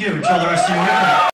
you tell the rest of your.